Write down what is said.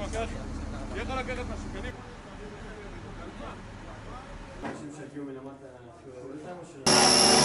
יכול לקחת משהו, קדימה. אנשים שהגיעו מלמטה, התחילו להוריד אותם או ש...